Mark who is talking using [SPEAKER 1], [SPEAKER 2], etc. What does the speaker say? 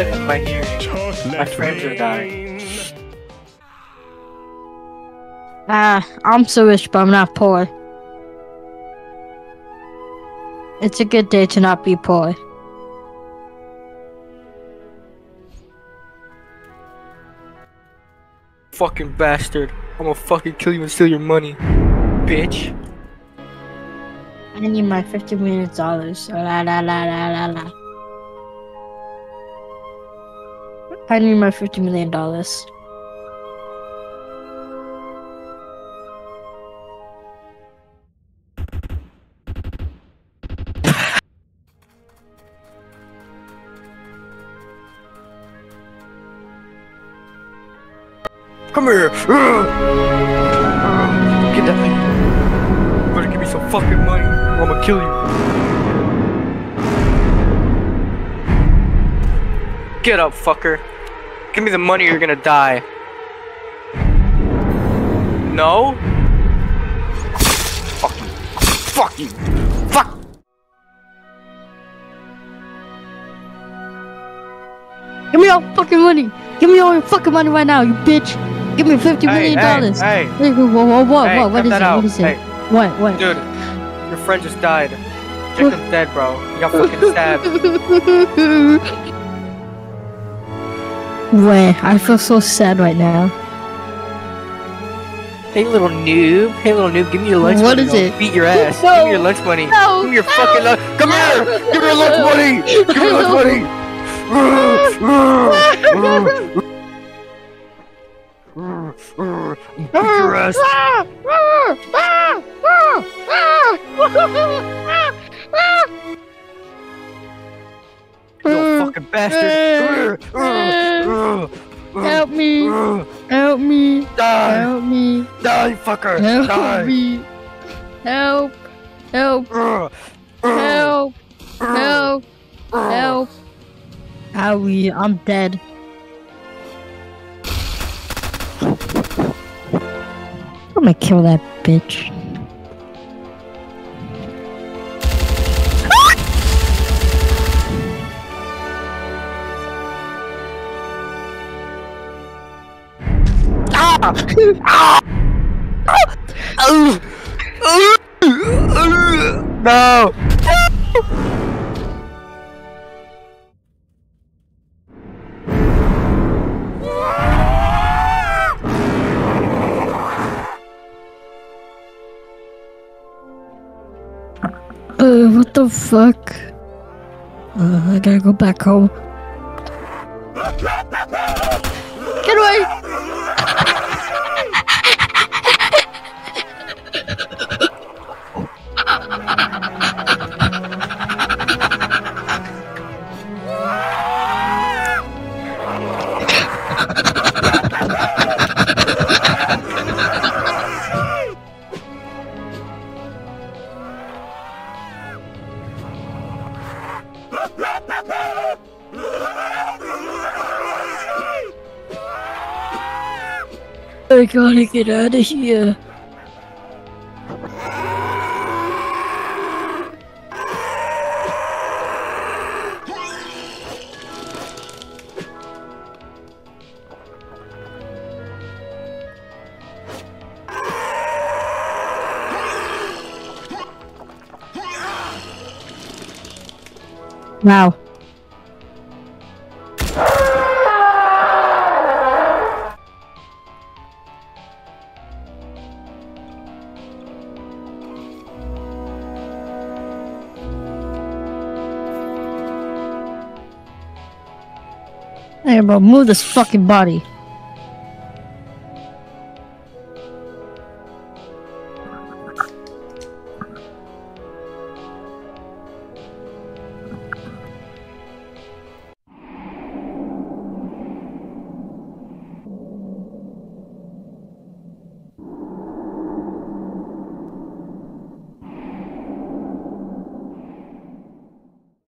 [SPEAKER 1] in my hearing. My are dying.
[SPEAKER 2] Ah, I'm so rich, but I'm not poor. It's a good day to not be poor.
[SPEAKER 1] Fucking bastard. I'm gonna fucking kill you and steal your money. Bitch.
[SPEAKER 2] I need my fifty million dollars. La la la la la la. I need my fifty million dollars.
[SPEAKER 1] Come here! Get that thing. You better give me some fucking money or I'm gonna kill you. Get up, fucker. Give me the money or you're gonna die. No? Fuck you. Fuck you. Fuck!
[SPEAKER 2] Give me all fucking money. Give me all your fucking money right now, you bitch. Give me fifty million dollars.
[SPEAKER 1] Hey,
[SPEAKER 2] Hey, whoa, whoa, whoa, whoa,
[SPEAKER 1] hey,
[SPEAKER 2] what
[SPEAKER 1] cut that
[SPEAKER 2] it?
[SPEAKER 1] out.
[SPEAKER 2] What is it?
[SPEAKER 1] Hey,
[SPEAKER 2] What, what?
[SPEAKER 1] dude, your friend just died. Jacob's dead, bro. You got fucking stabbed.
[SPEAKER 2] Wait, I feel so sad right now.
[SPEAKER 1] Hey, little noob. Hey, little noob. Give me your lunch
[SPEAKER 2] What
[SPEAKER 1] money.
[SPEAKER 2] is it?
[SPEAKER 1] Beat your ass.
[SPEAKER 2] No.
[SPEAKER 1] Give me your lunch money.
[SPEAKER 2] No,
[SPEAKER 1] Give me your
[SPEAKER 2] no.
[SPEAKER 1] fucking lunch. Come here. Give me your lunch money. Give me your lunch money. Beat your ass. Fucking bastard.
[SPEAKER 2] Uh, uh, uh, Help me! Help me!
[SPEAKER 1] Die.
[SPEAKER 2] Help me!
[SPEAKER 1] Die, fucker.
[SPEAKER 2] Help
[SPEAKER 1] Die.
[SPEAKER 2] me! Help! Help! Help! Help! Help! Howie, I'm dead. I'm gonna kill that bitch.
[SPEAKER 1] No.
[SPEAKER 2] Uh, what the fuck? Uh, I gotta go back home. I gotta get out of here. Wow. Hey, bro, move this fucking body.